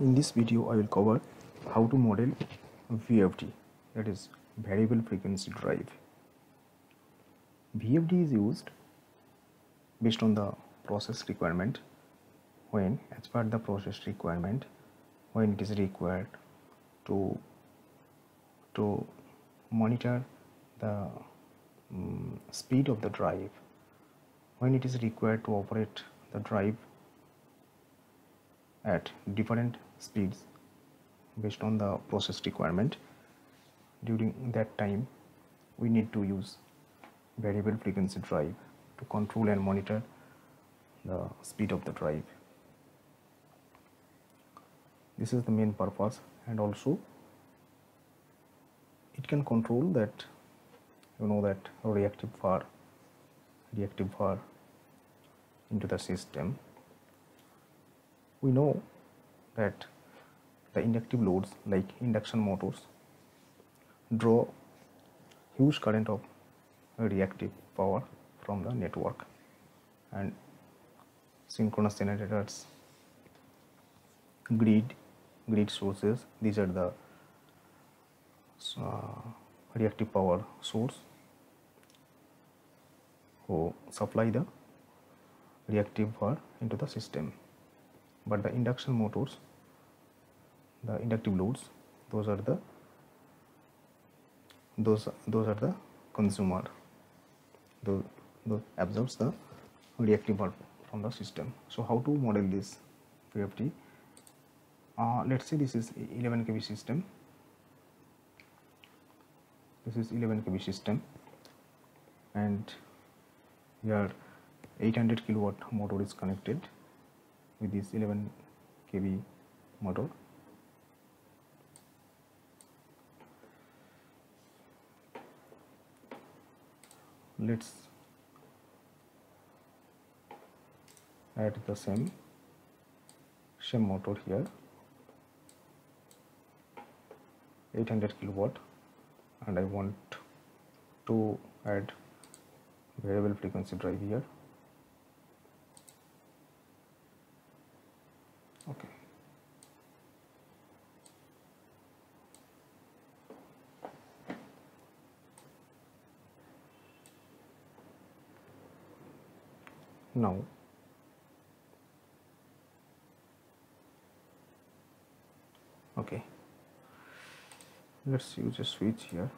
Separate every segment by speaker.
Speaker 1: In this video I will cover how to model VFD that is variable frequency drive. VFD is used based on the process requirement when as per the process requirement when it is required to to monitor the um, speed of the drive when it is required to operate the drive at different speeds based on the process requirement. During that time we need to use variable frequency drive to control and monitor the speed of the drive. This is the main purpose and also it can control that you know that reactive power reactive power into the system. We know that the inductive loads like induction motors draw huge current of reactive power from the network and synchronous generators grid grid sources. These are the uh, reactive power source who supply the reactive power into the system. But the induction motors the inductive loads. Those are the those those are the consumer. Those, those absorbs the reactive power from the system. So how to model this VFD uh, let's say this is 11 kV system. This is 11 kV system. And here 800 kilowatt motor is connected with this 11 kV motor let's add the same same motor here. 800 kilowatt and I want to add variable frequency drive here okay now okay let's use a switch here.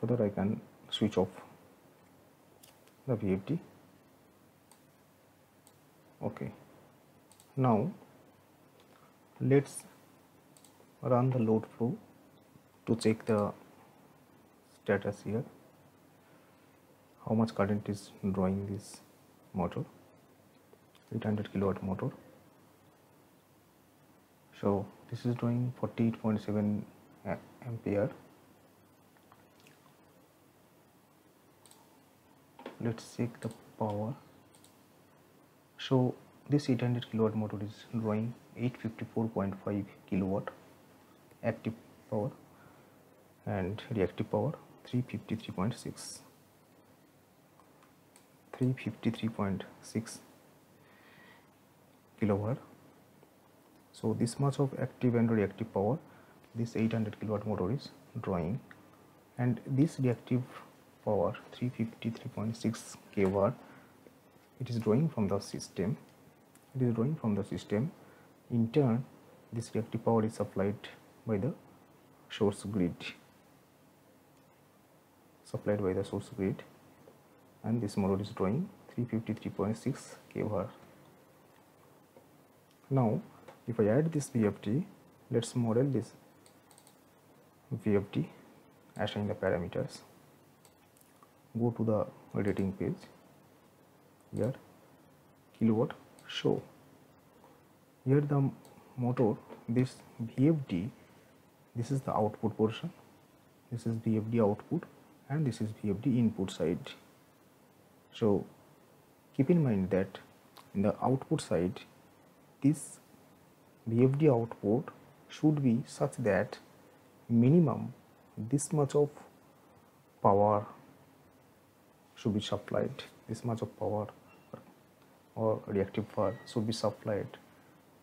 Speaker 1: So that I can switch off the VFD okay now let's run the load flow to check the status here how much current is drawing this motor? 800 kilowatt motor. So this is drawing 48.7 ampere. Let's check the power. So this 800 kilowatt motor is drawing 854.5 kilowatt active power and reactive power 353.6 353.6 kilowatt. So this much of active and reactive power this 800 kilowatt motor is drawing. And this reactive power 353.6 kilowatt it is drawing from the system. It is drawing from the system. In turn this reactive power is supplied by the source grid. Supplied by the source grid and this model is drawing 353.6 kW. Now if I add this VFD, let's model this VFD, assign the parameters. Go to the editing page. Here kilowatt show. Here the motor this VFD this is the output portion this is VFD output and this is VFD input side so keep in mind that in the output side this VFD output should be such that minimum this much of power should be supplied this much of power or reactive power should be supplied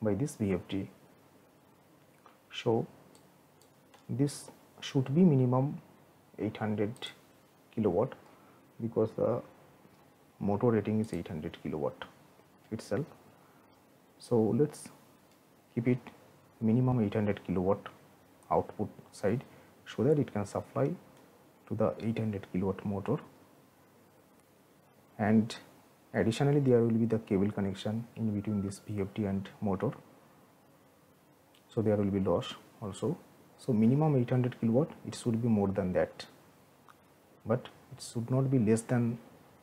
Speaker 1: by this VFD. So this should be minimum 800 kilowatt because the motor rating is 800 kilowatt itself. So let's keep it minimum 800 kilowatt output side so that it can supply to the 800 kilowatt motor. And additionally there will be the cable connection in between this VFD and motor. So there will be loss also. So minimum 800 kilowatt it should be more than that. But it should not be less than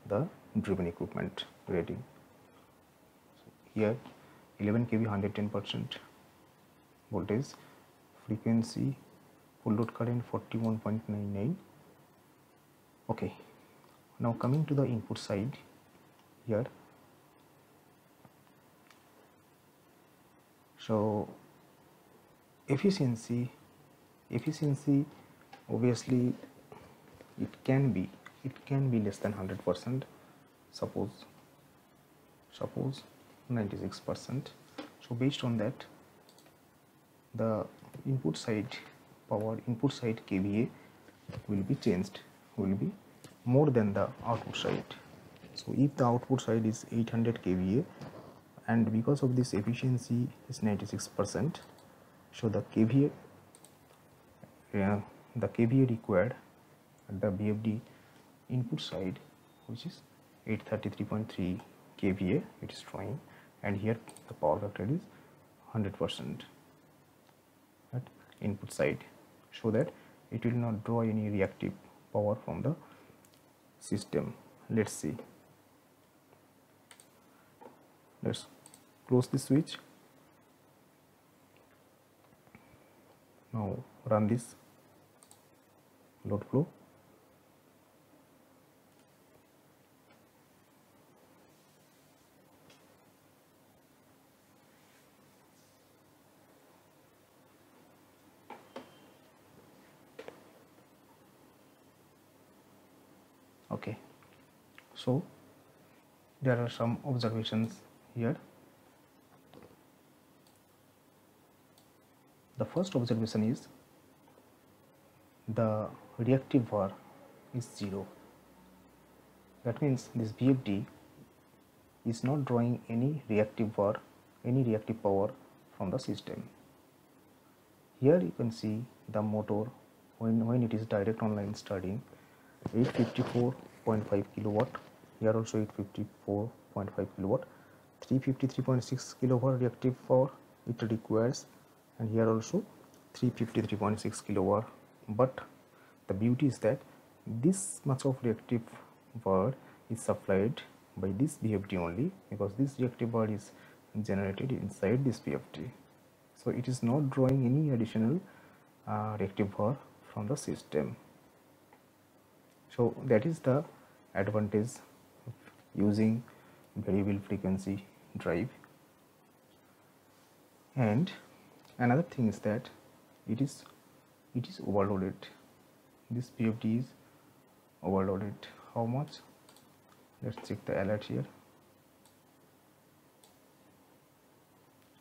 Speaker 1: the driven equipment rating. So here 11 kV 110 percent voltage frequency full load current 41.99 okay. Now coming to the input side here. So efficiency efficiency obviously it can be it can be less than 100 percent suppose suppose 96 percent. So based on that the input side power input side kva will be changed will be more than the output side. So if the output side is 800 kva and because of this efficiency is 96 percent so the kva the kva required at the VFD input side which is 833.3 kva it is drawing and here the power factor is 100 percent. At input side so that it will not draw any reactive power from the system. Let's see. Let's close the switch. Now run this load flow okay. So there are some observations here. The first observation is the reactive var is zero. That means this VFD is not drawing any reactive var any reactive power from the system. Here you can see the motor when, when it is direct online starting 854.5 kilowatt. Here also 854.5 kilowatt. 353.6 kilowatt reactive power it requires. And here also 353.6 kilowatt. But the beauty is that this much of reactive power is supplied by this VFD only because this reactive power is generated inside this VFD so it is not drawing any additional uh, reactive power from the system so that is the advantage of using variable frequency drive. And another thing is that it is it is overloaded. This VFD is overloaded. How much? Let's check the alert here.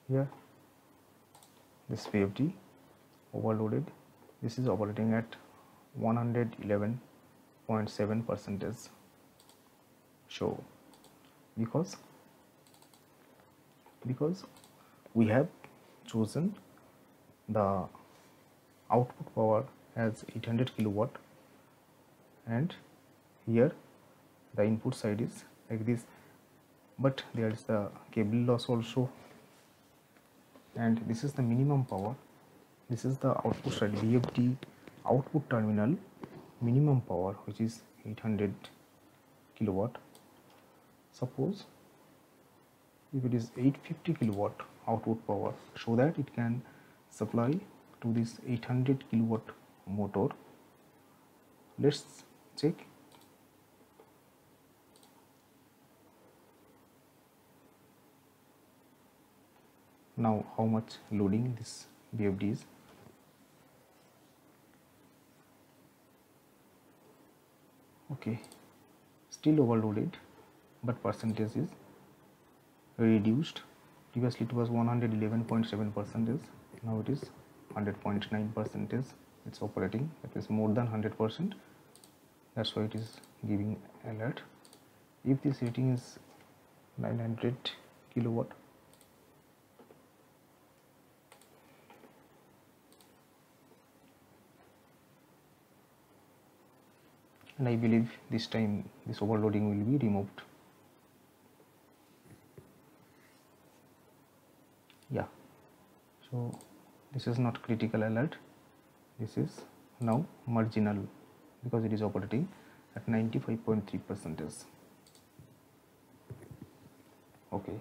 Speaker 1: Here. This VFD overloaded. This is operating at 111.7 percentage show. Because because we have chosen the output power as 800 kilowatt and here the input side is like this. But there is the cable loss also. And this is the minimum power. This is the output side VFD output terminal minimum power which is 800 kilowatt. Suppose if it is 850 kilowatt output power so that it can supply to this 800 kilowatt motor. Let's check. Now how much loading this VFD is okay. Still overloaded but percentage is reduced. Previously it was 111.7 percentage now it is 100.9 percentage it's operating it is more than 100 percent. That's why it is giving alert. If this rating is 900 kilowatt and I believe this time this overloading will be removed. Yeah. So this is not critical alert. This is now marginal because it is operating at 95.3 percentage okay.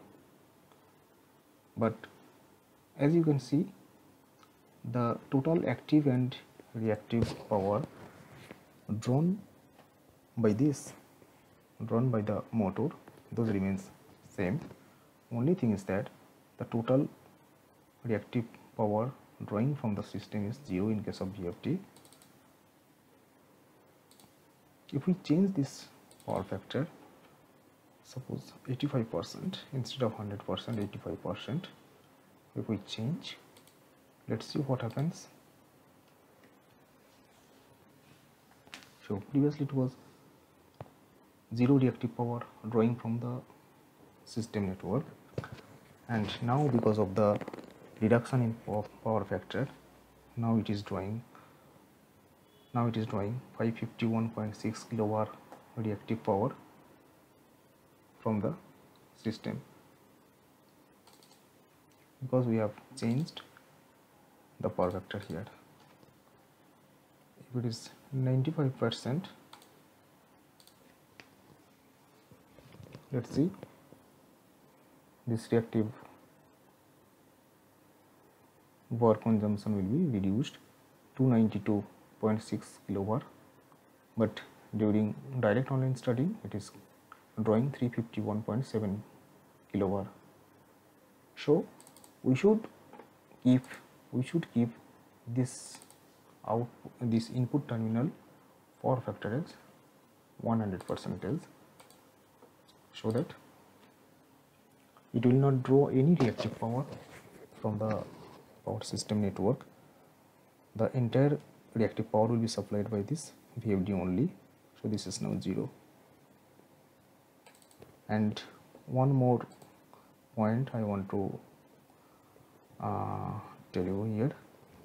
Speaker 1: But as you can see the total active and reactive power drawn by this drawn by the motor those remains same. Only thing is that the total reactive power drawing from the system is 0 in case of VFD if we change this power factor suppose 85% instead of 100% 85% if we change let's see what happens. So previously it was zero reactive power drawing from the system network. And now because of the reduction in power factor now it is drawing now it is drawing 551.6 kilowatt reactive power from the system. Because we have changed the power factor here. If it is 95 percent let's see. This reactive power consumption will be reduced to 92.6 kilowatt but during direct online study it is drawing 351.7 kilowatt so we should keep we should keep this out this input terminal power factor x 100 percentage so that it will not draw any reactive power from the power system network. The entire reactive power will be supplied by this VFD only. So this is now 0 and one more point I want to uh, tell you here.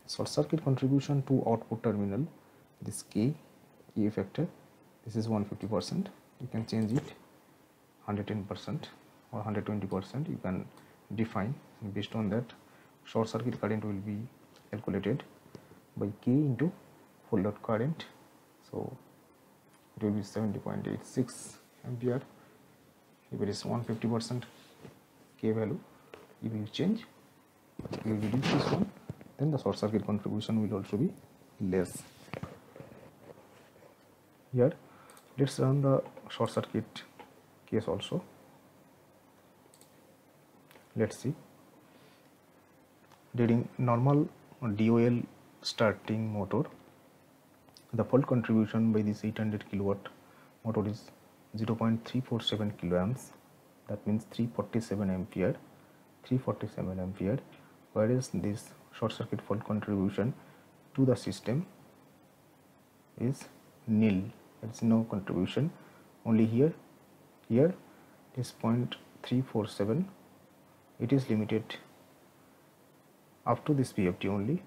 Speaker 1: Short circuit contribution to output terminal this K E factor this is 150 percent. You can change it 110% or 120% you can define. Based on that short circuit current will be calculated by K into full load current. So it will be 70.86 ampere. If it is 150% K value if you change you reduce this one then the short circuit contribution will also be less. Here let's run the short circuit case also. Let's see. During normal DOL starting motor. The fault contribution by this 800 kilowatt motor is 0.347 kiloamps. That means 347 ampere. 347 ampere. Whereas this short circuit fault contribution to the system is nil. There is no contribution. Only here here. Is 0.347 it is limited up to this VFD only.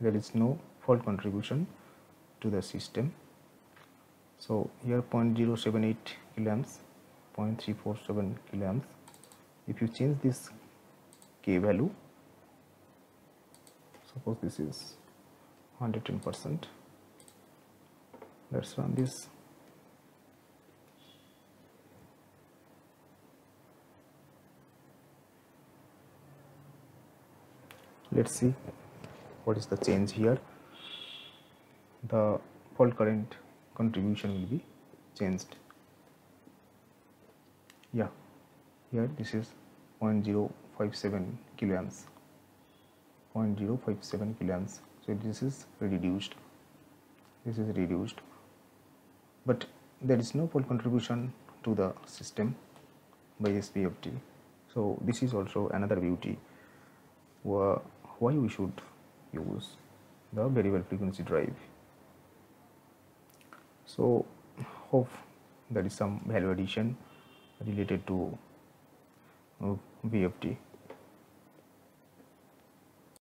Speaker 1: There is no fault contribution to the system. So here 0.078 kiloamps 0.347 kiloamps if you change this k value suppose this is 110 percent. Let's run this let's see what is the change here. The fault current contribution will be changed. Yeah here this is 0.057 kiloamps. 0.057 kiloamps. So this is reduced. This is reduced. But there is no fault contribution to the system by VFD so this is also another beauty why we should use the variable frequency drive. So hope there is some value addition related to uh, VFD